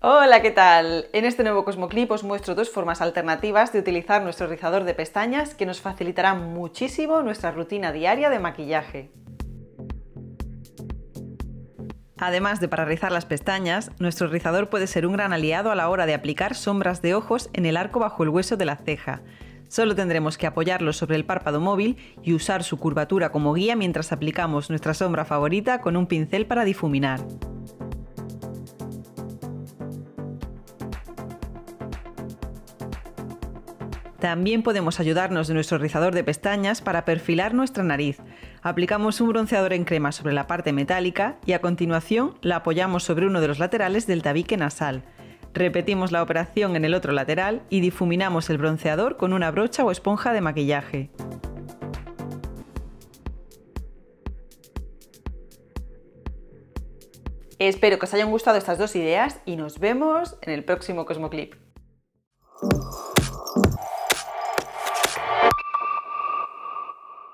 Hola, ¿qué tal? En este nuevo Cosmoclip os muestro dos formas alternativas de utilizar nuestro rizador de pestañas que nos facilitará muchísimo nuestra rutina diaria de maquillaje. Además de para rizar las pestañas, nuestro rizador puede ser un gran aliado a la hora de aplicar sombras de ojos en el arco bajo el hueso de la ceja. Solo tendremos que apoyarlo sobre el párpado móvil y usar su curvatura como guía mientras aplicamos nuestra sombra favorita con un pincel para difuminar. También podemos ayudarnos de nuestro rizador de pestañas para perfilar nuestra nariz. Aplicamos un bronceador en crema sobre la parte metálica y a continuación la apoyamos sobre uno de los laterales del tabique nasal. Repetimos la operación en el otro lateral y difuminamos el bronceador con una brocha o esponja de maquillaje. Espero que os hayan gustado estas dos ideas y nos vemos en el próximo Cosmoclip.